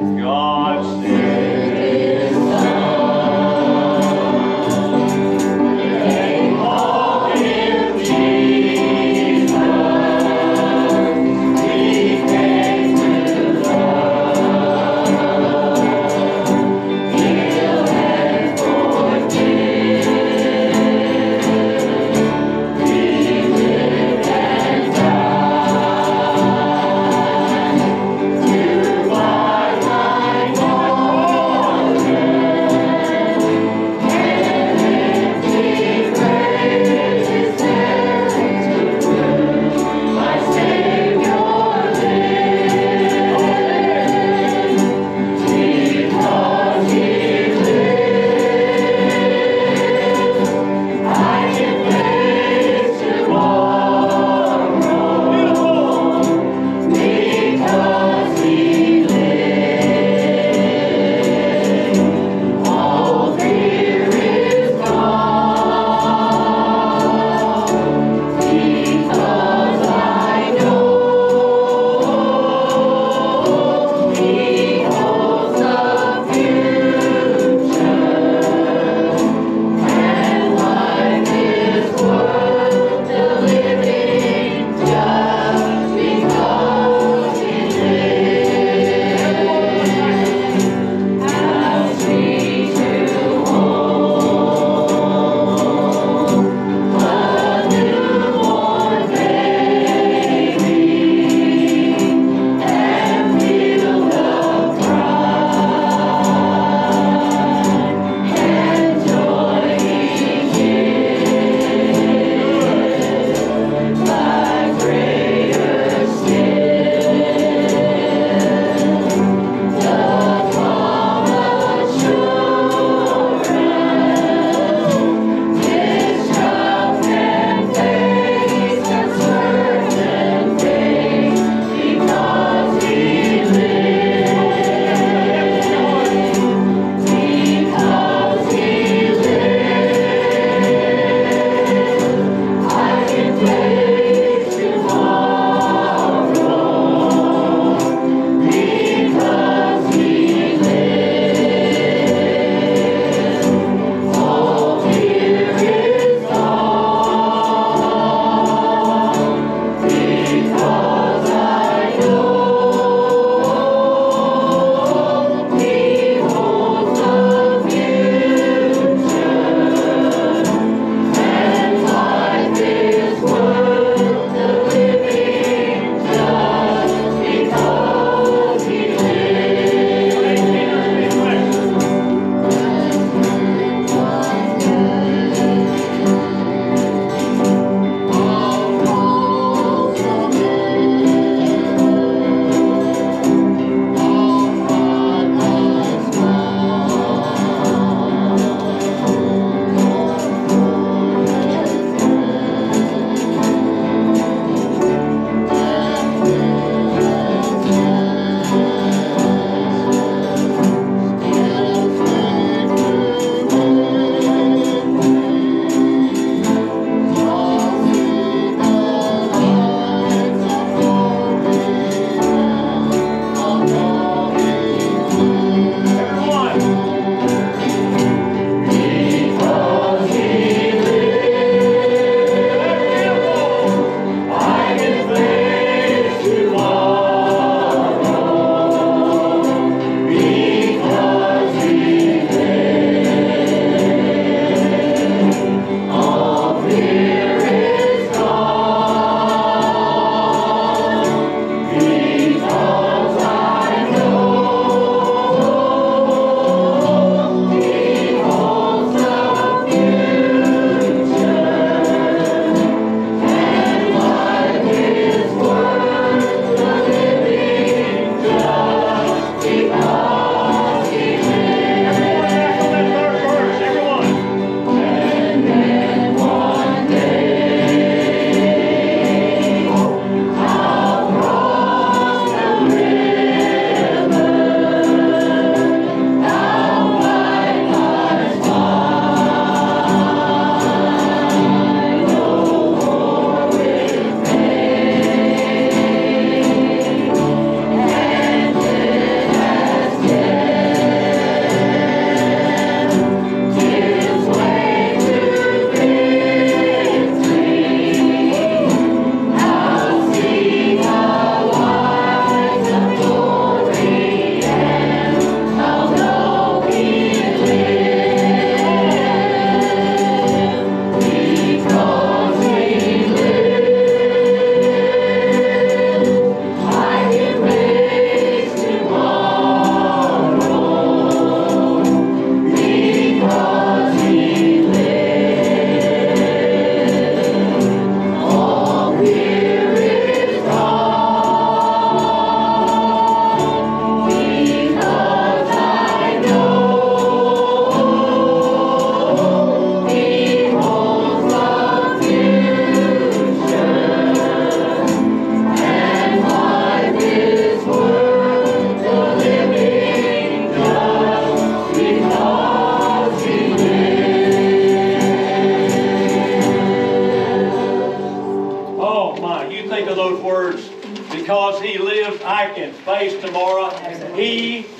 God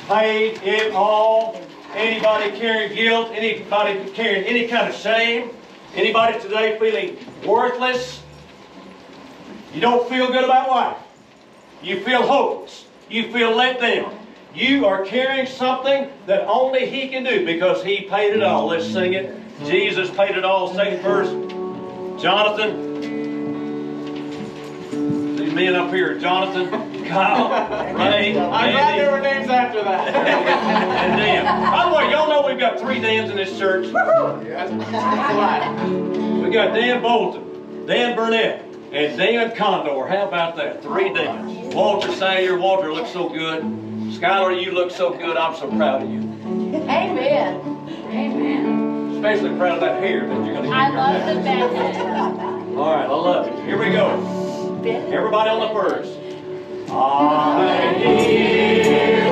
paid it all. Anybody carrying guilt, anybody carrying any kind of shame, anybody today feeling worthless, you don't feel good about life. You feel hopeless. You feel let down. You are carrying something that only He can do because He paid it all. Let's sing it. Jesus paid it all. Second verse. Jonathan. These men up here, Jonathan, Kyle, Ray, I'm glad there Andy, were names after that. and Dan. By the way, y'all know we've got three Dans in this church. That's, that's. We got Dan Bolton, Dan Burnett, and Dan Condor. How about that? Three Dans. Walter Sayer. Walter looks so good. Skylar, you look so good. I'm so proud of you. Amen. Amen. Especially proud of that hair that you're going to get. I love the band. All right, I love it. Here we go. Everybody on the first. I hear.